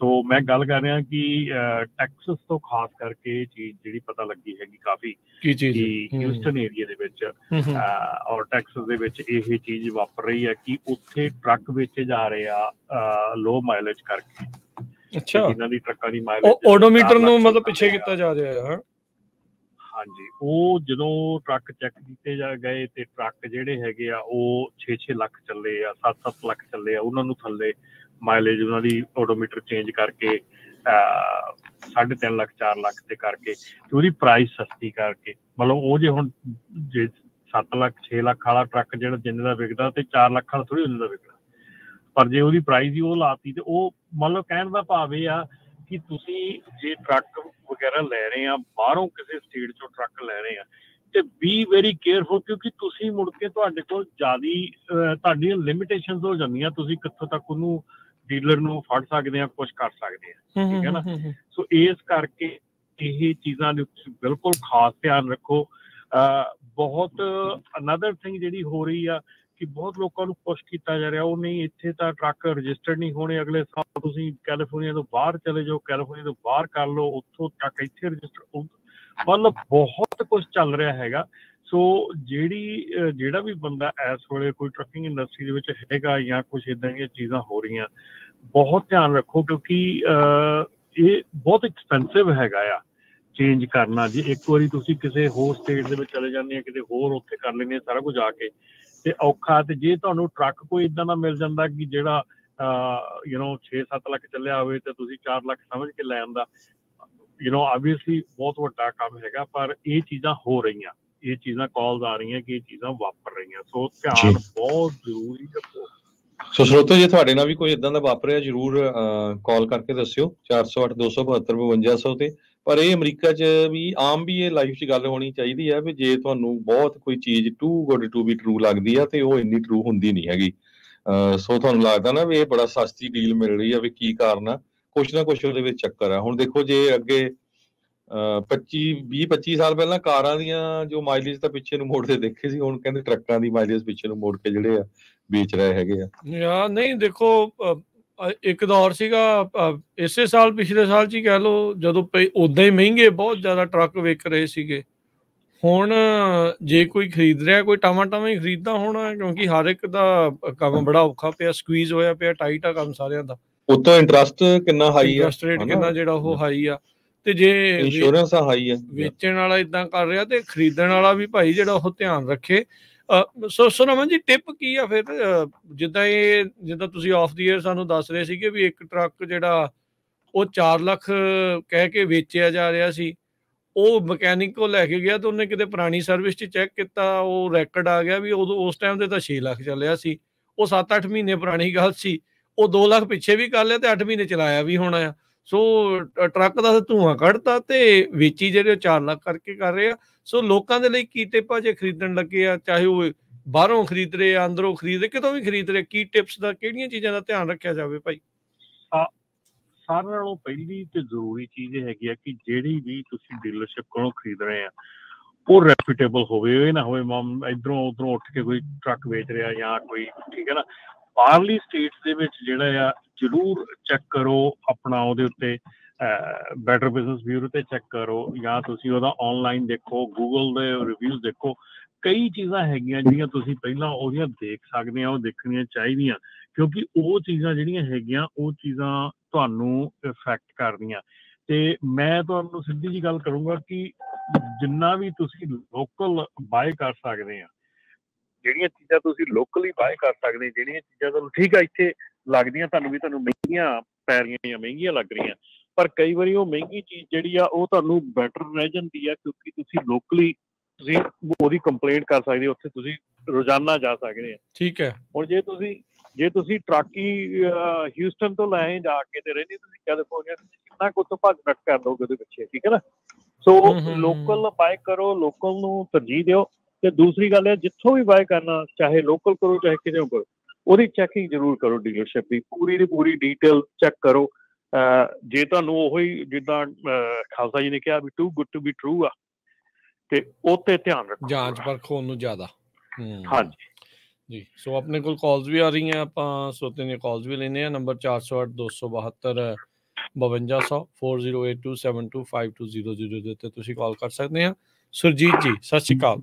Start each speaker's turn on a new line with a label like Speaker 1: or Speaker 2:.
Speaker 1: ਸੋ ਮੈਂ ਗੱਲ ਕਰ ਰਿਹਾ ਕਿ ਟੈਕਸਸ ਤੋਂ ਖਾਸ ਕਰਕੇ ਚੀਜ਼ ਜਿਹੜੀ ਪਤਾ ਲੱਗੀ ਹੈਗੀ ਕਾਫੀ
Speaker 2: ਕੀ ਚੀਜ਼?
Speaker 1: ਕਿ ਹਿਊਸਟਨ ਏਰੀਆ ਦੇ ਵਿੱਚ ਔਰ ਟੈਕਸਸ ਦੇ ਵਿੱਚ ਇਹ ਚੀਜ਼ ਵਾਪਰ ਰਹੀ ਹੈ ਕਿ ਉੱਥੇ ਟਰੱਕ ਵੇਚੇ ਜਾ ਰਹੇ ਆ ਲੋ ਮਾਈਲੇਜ ਕਰਕੇ।
Speaker 2: ਅੱਛਾ।
Speaker 1: ਇਹਨਾਂ ਦੀ ਟਰੱਕਾਂ ਦੀ ਮਾਈਲੇਜ
Speaker 2: ਉਹ ਓਡੋਮੀਟਰ ਨੂੰ ਮਤਲਬ ਪਿੱਛੇ ਕੀਤਾ ਜਾ ਰਿਹਾ ਹਾਂ।
Speaker 1: ਹਾਂਜੀ ਉਹ ਜਦੋਂ ਟਰੱਕ ਚੈੱਕ ਕੀਤੇ ਜਾ ਗਏ ਤੇ ਟਰੱਕ ਜਿਹੜੇ ਹੈਗੇ ਆ ਉਹ 6-6 ਲੱਖ ਚੱਲੇ ਆ 7-7 ਲੱਖ ਚੱਲੇ ਆ ਉਹਨਾਂ ਨੂੰ ਥੱਲੇ ਮਾਈਲੇਜ ਉਹਨਾਂ ਦੀ ਓਡੋਮੀਟਰ ਚੇਂਜ ਕਰਕੇ 3.5 ਲੱਖ 4 ਲੱਖ ਤੇ ਕਰਕੇ ਤੇ ਉਹਦੀ ਪ੍ਰਾਈਸ ਸਸਤੀ ਕਰਕੇ। ਮਤਲਬ ਉਹ ਜੇ ਹੁਣ ਜੇ 7 ਲੱਖ 6 ਲੱਖ ਵਾਲਾ ਟਰੱਕ ਜਿਹੜਾ ਜਿੰਨੇ ਦਾ ਵਿਕਦਾ ਤੇ 4 ਲੱਖ ਵਾਲਾ ਥੋੜੀ ਉਹਨੇ ਦਾ ਵਿਕਦਾ। ਪਰ ਜੇ ਉਹਦੀ ਪ੍ਰਾਈਸ ਹੀ ਉਹ ਲਾਤੀ ਤੇ ਉਹ ਮਤਲਬ ਕਹਿਣ ਦਾ ਭਾਵ ਇਹ ਆ ਕਿ ਤੁਸੀਂ ਜੇ ਟਰੱਕ ਵਗੈਰਾ ਲੈ ਰਹੇ ਆ, ਬਾਹਰੋਂ ਕਿਸੇ ਸਟੇਟ ਚੋਂ ਟਰੱਕ ਲੈ ਰਹੇ ਆ, ਤੇ ਬੀ ਵੈਰੀ ਕੇਅਰਫੁਲ ਕਿਉਂਕਿ ਤੁਸੀਂ ਮੁੜ ਕੇ ਤੁਹਾਡੇ ਕੋਲ ਜਿਆਦੀ ਤੁਹਾਡੀਆਂ ਲਿਮਿਟੇਸ਼ਨਸ ਹੋ ਜਾਂਦੀਆਂ, ਤੁਸੀਂ ਕਿੱਥੋਂ ਤੱਕ ਉਹਨੂੰ ਡੀਲਰ ਨੂੰ ਫੜ ਸਕਦੇ ਆ ਕੁਝ ਕਰ ਸਕਦੇ ਆ ਠੀਕ ਹੈ ਨਾ? ਸੋ ਇਸ ਕਰਕੇ ਇਹ ਚੀਜ਼ਾਂ ਦੇ ਉੱਤੇ ਬਿਲਕੁਲ ਖਾਸ ਧਿਆਨ ਰੱਖੋ। ਬਹੁਤ ਅਨਦਰ ਥਿੰਗ ਜਿਹੜੀ ਹੋ ਰਹੀ ਆ ਕਿ ਬਹੁਤ ਲੋਕਾਂ ਨੂੰ ਪੁਸ਼ ਕੀਤਾ ਜਾ ਰਿਹਾ ਉਹ ਨਹੀਂ ਇੱਥੇ ਤਾਂ ਟਰੱਕ ਰਜਿਸਟਰਡ ਨਹੀਂ ਹੋਣੇ ਅਗਲੇ ਸਾਲ ਤੁਸੀਂ ਕੈਲੀਫੋਰਨੀਆ ਤੋਂ ਬਾਹਰ ਚਲੇ ਜਾਓ ਕੈਲੀਫੋਰਨੀਆ ਤੋਂ ਬਾਹਰ ਕਰ ਲਓ ਉੱਥੋਂ ਟਰੱਕ ਇੱਥੇ ਰਜਿਸਟਰ ਮਤਲਬ ਬਹੁਤ ਕੁਝ ਚੱਲ ਰਿਹਾ ਹੈਗਾ। ਸੋ ਜਿਹੜੀ ਜਿਹੜਾ ਵੀ ਬੰਦਾ ਇਸ ਵੇਲੇ ਕੋਈ ਟਰੱਕਿੰਗ ਇੰਡਸਟਰੀ ਦੇ ਵਿੱਚ ਹੈਗਾ ਜਾਂ ਕੁਝ ਇਦਾਂ ਦੀਆਂ ਚੀਜ਼ਾਂ ਹੋ ਰਹੀਆਂ ਬਹੁਤ ਧਿਆਨ ਰੱਖੋ ਕਿਉਂਕਿ ਇਹ ਬਹੁਤ ਐਕਸਪੈਂਸਿਵ ਹੈਗਾ ਆ ਚੇਂਜ ਕਰਨਾ ਜੇ ਇੱਕ ਵਾਰੀ ਤੁਸੀਂ ਕਿਸੇ ਹੋਰ ਸਟੇਟ ਦੇ ਵਿੱਚ ਚਲੇ ਜਾਂਦੇ ਆ ਕਿਤੇ ਹੋਰ ਉੱਥੇ ਕਰ ਲੈਂਦੇ ਆ ਸਾਰਾ ਕੁਝ ਆ ਕੇ ਤੇ ਔਖਾ ਤੇ ਜੇ ਤੁਹਾਨੂੰ ਟਰੱਕ ਕੋਈ ਇਦਾਂ ਦਾ ਮਿਲ ਜਾਂਦਾ ਕਿ ਜਿਹੜਾ ਯੂ نو 6-7 ਲੱਖ ਚੱਲਿਆ ਹੋਵੇ ਤੇ ਤੁਸੀਂ 4 ਲੱਖ ਸਮਝ ਕੇ ਲੈ ਆਂਦਾ ਯੂ نو ਆਬਵੀਅਸਲੀ ਬਹੁਤ ਵੱਡਾ ਕੰਮ ਹੈਗਾ ਪਰ ਇਹ ਚੀਜ਼ਾਂ ਹੋ ਰਹੀਆਂ ਇਹ ਚੀਜ਼ਾਂ ਕਾਲਸ ਆ ਰਹੀਆਂ ਕਿ ਇਹ ਚੀਜ਼ਾਂ ਵਾਪਰ ਰਹੀਆਂ। ਸੋ ਧਿਆਨ ਬਹੁਤ ਜ਼ਰੂਰੀ ਰੱਖੋ।
Speaker 3: ਸੋ ਸਰੋਤੋ ਜੇ ਤੁਹਾਡੇ ਨਾਲ ਵੀ ਕੋਈ ਇਦਾਂ ਦਾ ਵਾਪਰਿਆ ਜਰੂਰ ਕਾਲ ਕਰਕੇ ਦੱਸਿਓ। 408 272 5200 ਤੇ। ਪਰ ਇਹ ਅਮਰੀਕਾ 'ਚ ਵੀ ਆਮ ਵੀ ਇਹ ਲਾਈਫ 'ਚ ਗੱਲ ਹੋਣੀ ਚਾਹੀਦੀ ਹੈ ਵੀ ਜੇ ਤੁਹਾਨੂੰ ਬਹੁਤ ਕੋਈ ਚੀਜ਼ too good to be true ਲੱਗਦੀ ਆ ਤੇ ਉਹ ਇੰਨੀ ਟਰੂ ਹੁੰਦੀ ਨਹੀਂ ਹੈਗੀ। ਸੋ ਤੁਹਾਨੂੰ ਲੱਗਦਾ ਨਾ ਵੀ ਇਹ ਬੜਾ ਸਸਤੀ ਡੀਲ ਮਿਲ ਰਹੀ ਆ ਵੀ ਕੀ ਕਾਰਨ ਆ? ਕੁਛ ਨਾ ਕੁਛ ਉਹਦੇ ਵਿੱਚ ਚੱਕਰ ਆ। ਹੁਣ ਦੇਖੋ ਜੇ ਅੱਗੇ 25 20 25 ਸਾਲ ਪਹਿਲਾਂ ਕਾਰਾਂ ਦੀਆਂ ਜੋ ਮਾਈਲੇਜ ਤਾਂ ਪਿੱਛੇ ਨੂੰ ਮੋੜਦੇ ਦੇਖੇ ਸੀ ਹੁਣ ਕਹਿੰਦੇ ਟਰੱਕਾਂ ਦੀ ਮਾਈਲੇਜ ਪਿੱਛੇ ਨੂੰ ਮੋੜ ਕੇ ਜਿਹੜੇ ਆ ਵੇਚ ਰਹੇ ਹੈਗੇ ਆ।
Speaker 2: ਯਾ ਨਹੀਂ ਦੇਖੋ ਇੱਕ ਦੌਰ ਸੀਗਾ ਇਸੇ ਸਾਲ ਪਿਛਲੇ ਸਾਲ ਚ ਹੀ ਕਹਿ ਲਓ ਜਦੋਂ ਉਦਾਂ ਹੀ ਮਹਿੰਗੇ ਬਹੁਤ ਜ਼ਿਆਦਾ ਟਰੱਕ ਵਿਕ ਰਹੇ ਸੀਗੇ। ਹੁਣ ਜੇ ਕੋਈ ਖਰੀਦ ਰਿਹਾ ਕੋਈ ਟਾਮਾ ਟਾਮਾ ਹੀ ਖਰੀਦਦਾ ਹੋਣਾ ਕਿਉਂਕਿ ਹਰ ਇੱਕ ਦਾ ਕੰਮ ਬੜਾ ਔਖਾ ਪਿਆ ਸਕਵੀਜ਼ ਹੋਇਆ ਪਿਆ ਟਾਈਟ ਆ ਕੰਮ ਸਾਰਿਆਂ ਦਾ।
Speaker 3: ਉਤੋਂ ਇੰਟਰਸਟ ਕਿੰਨਾ ਹਾਈ ਆ?
Speaker 2: ਇੰਟਰਸਟ ਰੇਟ ਕਿੰਨਾ ਜਿਹੜਾ ਉਹ ਹਾਈ ਆ। ਤੇ ਜੇ
Speaker 3: ਇੰਸ਼ੋਰੈਂਸ ਹਾਈ ਆ
Speaker 2: ਵੇਚਣ ਵਾਲਾ ਇਦਾਂ ਕਰ ਰਿਹਾ ਤੇ ਖਰੀਦਣ ਵਾਲਾ ਵੀ ਭਾਈ ਜਿਹੜਾ ਉਹ ਧਿਆਨ ਰੱਖੇ। ਸੋ ਸੋ ਰਮਨ ਜੀ ਟਿਪ ਕੀ ਆ ਫਿਰ? ਜਿੱਦਾਂ ਇਹ ਜਿੱਦਾਂ ਤੁਸੀਂ ਆਫ ਦੀ ਏਅਰ ਸਾਨੂੰ ਦੱਸ ਰਹੇ ਸੀਗੇ ਵੀ ਇੱਕ ਟਰੱਕ ਜਿਹੜਾ ਉਹ 4 ਲੱਖ ਕਹਿ ਕੇ ਵੇਚਿਆ ਜਾ ਰਿਹਾ ਸੀ। ਉਹ ਮਕੈਨਿਕ ਕੋ ਲੈ ਕੇ ਗਿਆ ਤੇ ਉਹਨੇ ਕਿਤੇ ਪੁਰਾਣੀ ਸਰਵਿਸ 'ਚ ਚੈੱਕ ਕੀਤਾ ਉਹ ਰੈਕੋਰਡ ਆ ਗਿਆ ਵੀ ਉਦੋਂ ਉਸ ਟਾਈਮ ਤੇ ਤਾਂ 6 ਲੱਖ ਚੱਲਿਆ ਸੀ। ਉਹ 7-8 ਮਹੀਨੇ ਪੁਰਾਣੀ ਗੱਲ ਸੀ। ਉਹ 2 ਲੱਖ ਪਿੱਛੇ ਵੀ ਕਰ ਲਿਆ ਤੇ 8 ਮਹੀਨੇ ਚਲਾਇਆ ਵੀ ਹੋਣਾ ਆ। ਸੋ ਟਰੱਕ ਦਾ ਧੂਆਂ ਕੱਢਤਾ ਤੇ ਵੇਚੀ ਜਿਹੜੇ 4 ਲੱਖ ਕਰਕੇ ਕਰ ਰਹੇ ਆ। ਸੋ, ਲੋਕਾਂ ਦੇ ਲਈ ਕੀ ਟਿਪਾਂ ਜੇ ਖਰੀਦਣ ਲੱਗੇ ਆ, ਚਾਹੇ ਉਹ ਬਾਹਰੋਂ ਖਰੀਦ ਰਹੇ ਆ, ਅੰਦਰੋਂ ਖਰੀਦ ਰਹੇ, ਕਿਤੋਂ ਵੀ ਖਰੀਦ ਰਹੇ ਕੀ ਟਿਪਸ ਦਾ, ਕਿਹੜੀਆਂ ਚੀਜ਼ਾਂ ਦਾ ਧਿਆਨ ਰੱਖਿਆ ਜਾਵੇ ਭਾਈ?
Speaker 1: ਸਾਰਿਆਂ ਨਾਲੋਂ ਪਹਿਲੀ ਤੇ ਜ਼ਰੂਰੀ ਚੀਜ਼ ਇਹ ਹੈਗੀ ਆ ਕਿ ਜਿਹੜੀ ਵੀ ਤੁਸੀਂ ਡੀਲਰਸ਼ਿਪ ਕੋਲੋਂ ਖਰੀਦ ਰਹੇ ਆ, ਉਹ ਰੈਪਿਊਟੇਬਲ ਹੋਵੇ, ਇਹ ਨਾ ਹੋਵੇ ਇਧਰੋਂ ਉਧਰੋਂ ਉੱਠ ਕੇ ਕੋਈ ਟਰੱਕ ਵੇਚ ਰਿਹਾ ਜਾਂ ਕੋਈ, ਠੀਕ ਹੈ ਨਾ? ਬਾਹਰਲੀ ਸਟੇਟਸ ਦੇ ਵਿੱਚ ਜਿਹੜਾ ਆ, ਜ਼ਰੂਰ ਚੈੱਕ ਕਰੋ ਆਪਣਾ ਉਹਦੇ ਉੱਤੇ ਬੈਟਰ ਬਿਜ਼ਨਸ ਬਿਊਰੋ ਤੇ ਚੈੱਕ ਕਰੋ ਜਾਂ ਤੁਸੀਂ ਉਹਦਾ ਆਨਲਾਈਨ ਦੇਖੋ ਗੂਗਲ ਦੇ ਰਿਵਿਊਜ਼ ਦੇਖੋ। ਕਈ ਚੀਜ਼ਾਂ ਹੈਗੀਆਂ ਜਿਹੜੀਆਂ ਤੁਸੀਂ ਪਹਿਲਾਂ ਉਹਦੀਆਂ ਦੇਖ ਸਕਦੇ ਆ, ਉਹ ਦੇਖਣੀਆਂ ਚਾਹੀਦੀਆਂ, ਕਿਉਂਕਿ ਉਹ ਚੀਜ਼ਾਂ ਜਿਹੜੀਆਂ ਹੈਗੀਆਂ, ਉਹ ਚੀਜ਼ਾਂ ਤੁਹਾਨੂੰ ਇਫੈਕਟ ਕਰਦੀਆਂ ਤੇ ਮੈਂ ਤੁਹਾਨੂੰ ਸਿੱਧੀ ਜੀ ਗੱਲ ਕਰੂੰਗਾ ਕਿ ਜਿੰਨਾ ਵੀ ਤੁਸੀਂ ਲੋਕਲ ਬਾਏ ਕਰ ਸਕਦੇ ਆ ਜਿਹੜੀਆਂ ਚੀਜ਼ਾਂ ਤੁਸੀਂ ਲੋਕਲੀ ਬਾਏ ਕਰ ਸਕਦੇ ਜਿਹੜੀਆਂ ਚੀਜ਼ਾਂ ਤੁਹਾਨੂੰ ਠੀਕ ਆ ਇੱਥੇ ਲੱਗਦੀਆਂ ਤੁਹਾਨੂੰ ਵੀ ਤੁਹਾਨੂੰ ਮਹਿੰਗੀਆਂ ਪੈ ਰਹੀਆਂ ਜਾਂ ਮਹਿੰਗੀਆਂ ਲੱਗ ਰਹੀਆਂ। ਪਰ ਕਈ ਵਾਰੀ ਉਹ ਮਹਿੰਗੀ ਚੀਜ਼ ਜਿਹੜੀ ਆ ਉਹ ਤੁਹਾਨੂੰ ਬੈਟਰ ਰਹਿ ਜਾਂਦੀ ਆ ਕਿਉਂਕਿ ਤੁਸੀਂ ਲੋਕਲੀ ਤੁਸੀਂ ਉਹਦੀ ਕੰਪਲੇਂਟ ਕਰ ਸਕਦੇ ਹੋ ਉੱਥੇ ਤੁਸੀਂ ਰੋਜ਼ਾਨਾ ਜਾ ਸਕਦੇ ਆ।
Speaker 2: ਠੀਕ ਹੈ।
Speaker 1: ਹੁਣ ਜੇ ਤੁਸੀਂ ਜੇ ਤੁਸੀਂ ਟਰੱਕੀ ਹਿਊਸਟਨ ਤੋਂ ਲੈ ਜਾ ਕੇ ਤੇ ਰਹਿੰਦੇ ਤੁਸੀਂ ਕੈਲੀਫੋਰਨੀਆ ਤੁਸੀਂ ਕਿੰਨਾ ਕੁ ਤੋਂ ਭੱਜ ਨੱਟ ਕਰ ਦੋਗੇ ਉਹਦੇ ਪਿੱਛੇ ਠੀਕ ਹੈ ਨਾ? ਸੋ ਲੋਕਲ ਬਾਈ ਕਰੋ ਲੋਕਲ ਨੂੰ ਤਰਜੀਹ ਦਿਓ। ਤੇ ਦੂਸਰੀ ਗੱਲ ਹੈ ਜਿੱਥੋਂ ਵੀ ਬਾਈ ਕਰਨਾ ਚਾਹੇ ਲੋਕਲ ਕਰੋ ਚਾਹੇ ਕਿਤੇ ਕਰੋ ਉਹਦੀ ਚੈਕਿੰਗ ਜ਼ਰੂਰ ਕਰੋ ਡੀਲਰਸ਼ਿਪ ਦੀ ਪੂਰੀ ਦੀ ਪੂਰੀ ਡੀਟੇਲ ਚੈੱਕ ਕਰੋ। ਜੇ ਤੁਹਾਨੂੰ ਉਹੀ ਜਿੱਦਾਂ ਖਾਲਸਾ ਜੀ ਨੇ ਕਿਹਾ ਵੀ too good to be true ਆ ਤੇ ਉੱਤੇ ਧਿਆਨ ਰੱਖੋ।
Speaker 2: ਜਾਂਚ ਪਰਖੋ ਨੂੰ ਜ਼ਿਆਦਾ।
Speaker 1: ਹਾਂਜੀ।
Speaker 2: ਜੀ ਸੋ ਆਪਣੇ ਕੋਲ ਕਾਲਸ ਵੀ ਆ ਰਹੀਆਂ ਆਪਾਂ ਸੋਤੇ ਨੇ ਕਾਲਸ ਵੀ ਲੈਨੇ ਆ ਨੰਬਰ 408 272 5200 4082725200 ਦੇ ਉੱਤੇ ਤੁਸੀਂ ਕਾਲ ਕਰ ਸਕਦੇ ਆ। ਸੁਰਜੀਤ ਜੀ ਸਤਿ ਸ਼੍ਰੀ ਅਕਾਲ।